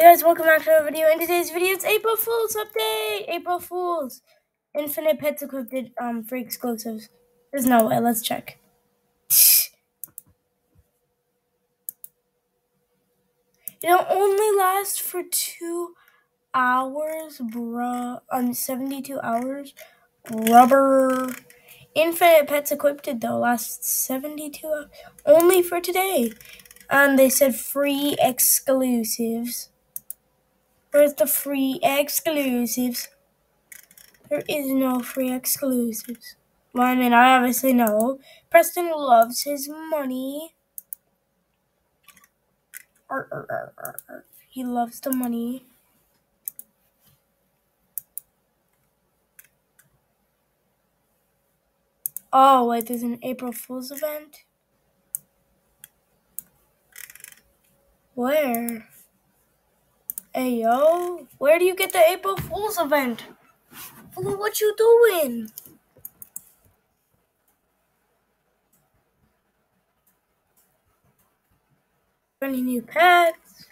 Hey guys, welcome back to our video. In today's video, it's April Fool's update. April Fool's. Infinite Pets equipped um free exclusives. There's no way. Let's check. It'll only last for two hours, bruh. Um, 72 hours. Rubber. Infinite Pets equipped though lasts 72 hours. Only for today. And they said free exclusives. Where's the free exclusives? There is no free exclusives. Well, I mean, I obviously know. Preston loves his money. Arr, arr, arr, he loves the money. Oh, wait, there's an April Fool's event? Where? Hey, yo, where do you get the April Fool's event? What you doing? Any new pets?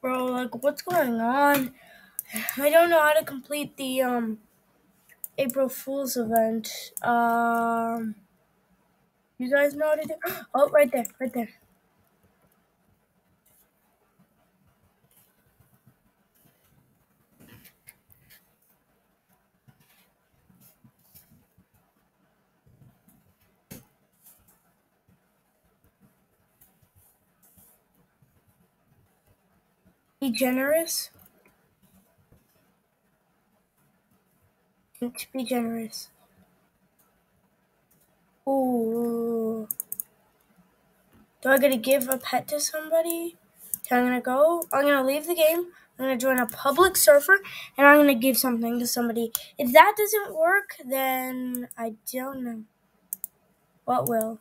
Bro, like, what's going on? I don't know how to complete the, um, April Fool's event. Um, you guys know how to do? Oh, right there, right there. Be generous. Be generous. Ooh. Do I gotta give a pet to somebody? Okay, I'm gonna go. I'm gonna leave the game. I'm gonna join a public server and I'm gonna give something to somebody. If that doesn't work, then I don't know what will.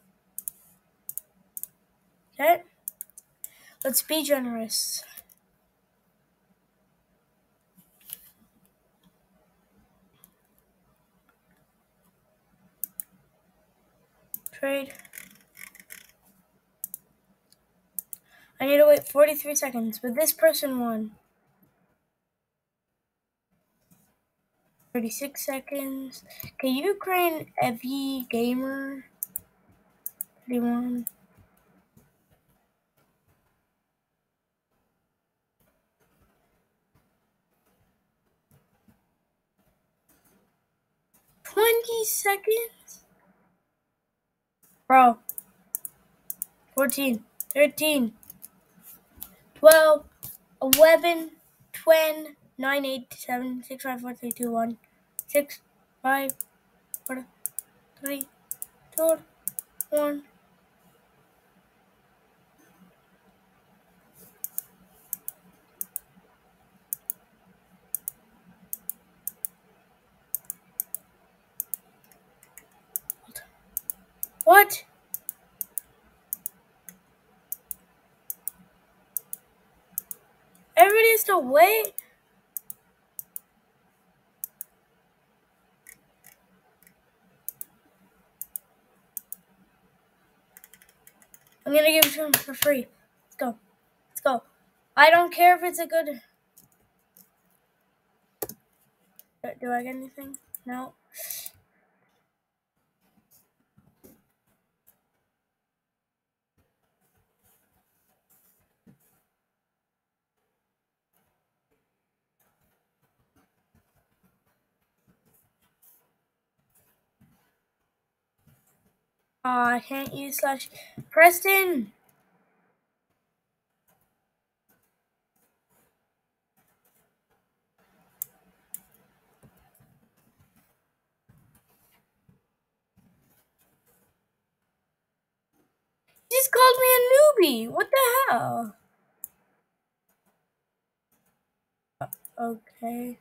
Okay? Let's be generous. Trade. I need to wait 43 seconds, but this person won. 36 seconds. Okay, Ukraine Evie Gamer. 31. Twenty seconds? Bro. 14, 13, 12, 11, 20, 9, 8, 7, 6, 5, 4, 3, 2, 1, 6, 5, 4, 3, 2, 1. What? Everybody has to wait? I'm gonna give it to him for free. Let's go. Let's go. I don't care if it's a good. Do I get anything? No. Aw, I can't use slash. Preston! You just called me a newbie. What the hell? Uh, okay.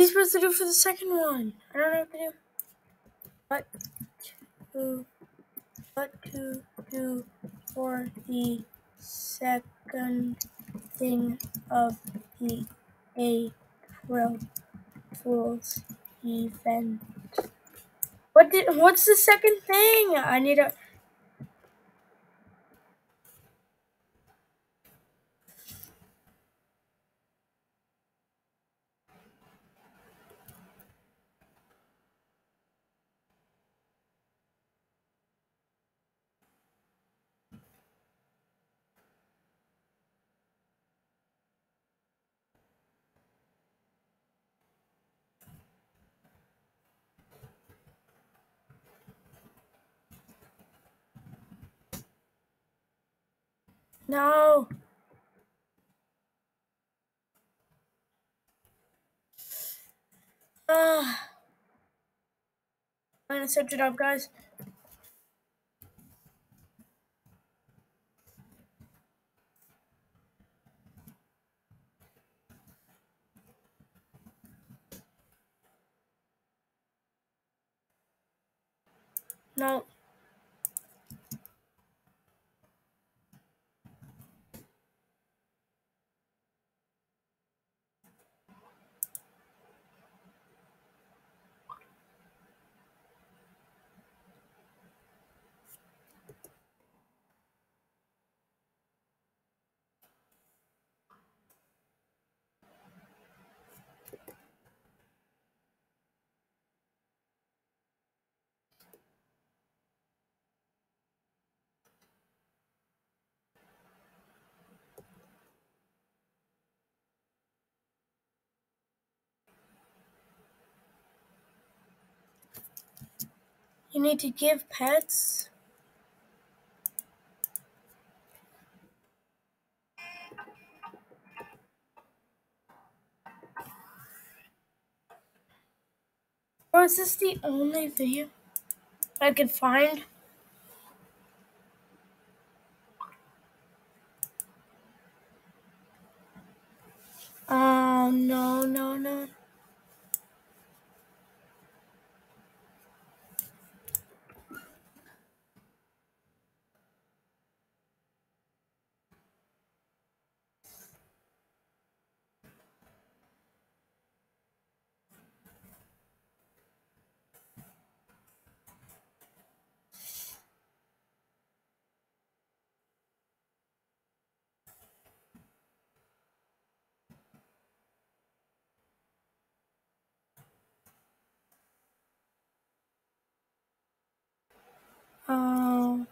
Are supposed to do for the second one? I don't know what to do. What? to what to do for the second thing of the April Fool's event. What did? What's the second thing? I need a. No. Ah. Search it up, guys. No. You need to give pets. Or is this the only video I could find? Oh, no, no, no. Oh.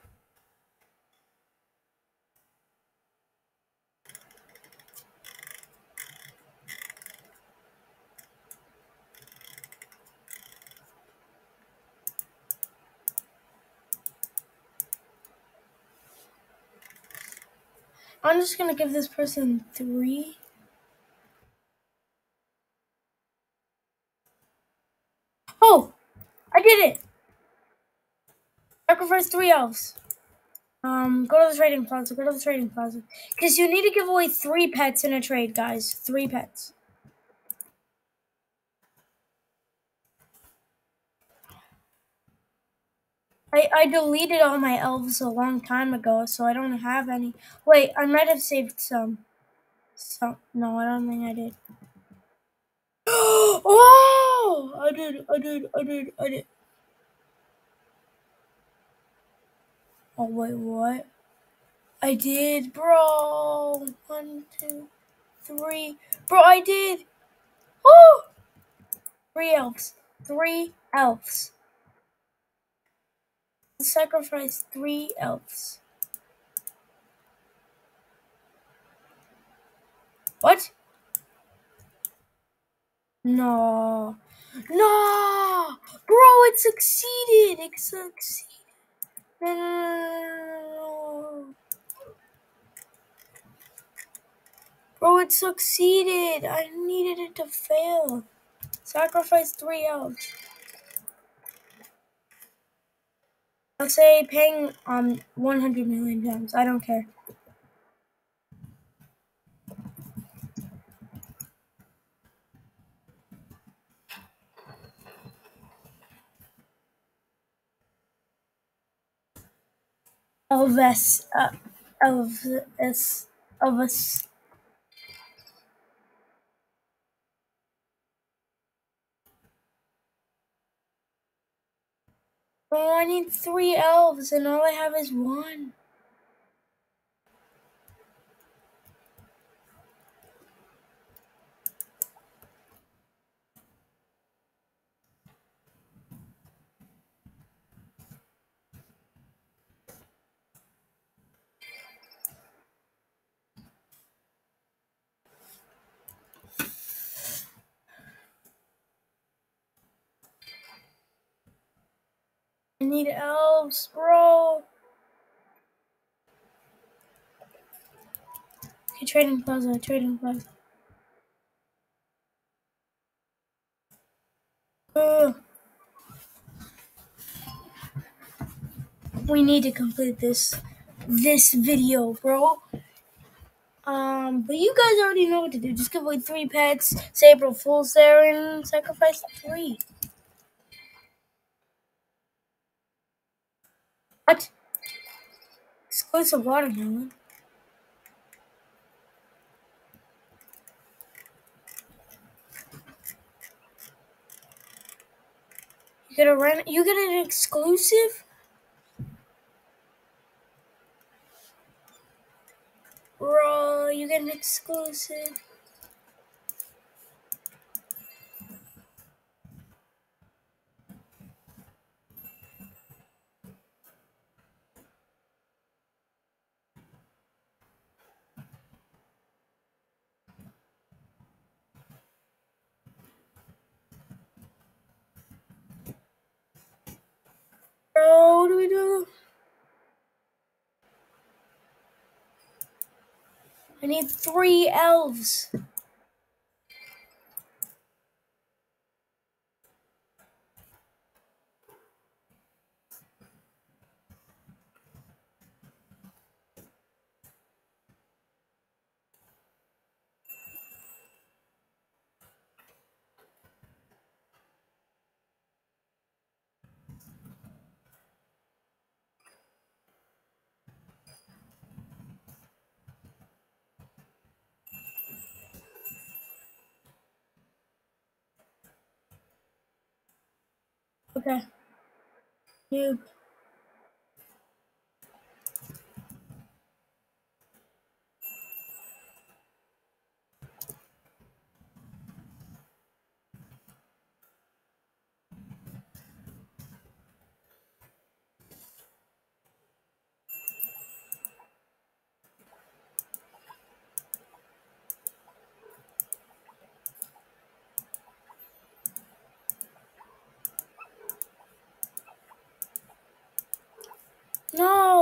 I'm just gonna give this person three. Oh, I did it. Sacrifice three elves. Um, go to the trading plaza. Go to the trading plaza. Because you need to give away three pets in a trade, guys. Three pets. I, I deleted all my elves a long time ago, so I don't have any. Wait, I might have saved some. Some. No, I don't think I did. oh! I did, I did, I did, I did. Oh, wait, what? I did, bro. One, two, three. Bro, I did. Oh! Three elves. Three elves. Sacrifice three elves. What? No. No! Bro, it succeeded! It succeeded. No, no, no. Bro, it succeeded. I needed it to fail. Sacrifice three elves. I'll say paying um 100 million gems. I don't care. Elvis, uh, Elvis, Elvis. Oh, I need three elves, and all I have is one. I need elves, bro. Okay, trading plaza, trading plaza. We need to complete this this video, bro. Um, but you guys already know what to do. Just give away three pets, say April Fool's there, and sacrifice three. What? Exclusive watermelon. You get a rent. You get an exclusive. Bro, you get an exclusive. Bro, what do we do? I need three elves. Okay. Noob. No,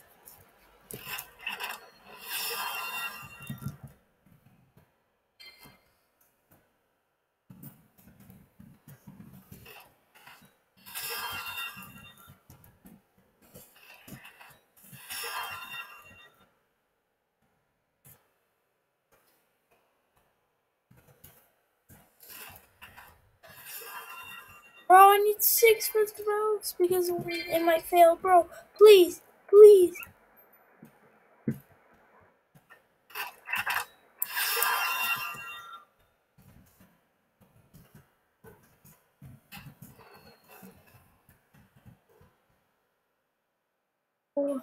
Because it might fail. Bro, please, please. Oh.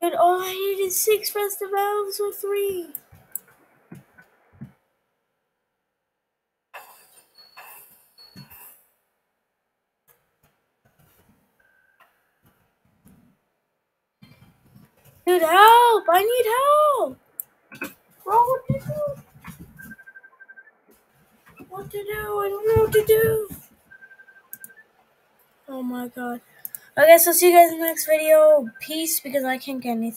But all I need is six festivals or three. Dude, help! I need help! Bro, what to do? What to do? I don't know what to do. Oh my god. Okay, so see you guys in the next video. Peace, because I can't get anything.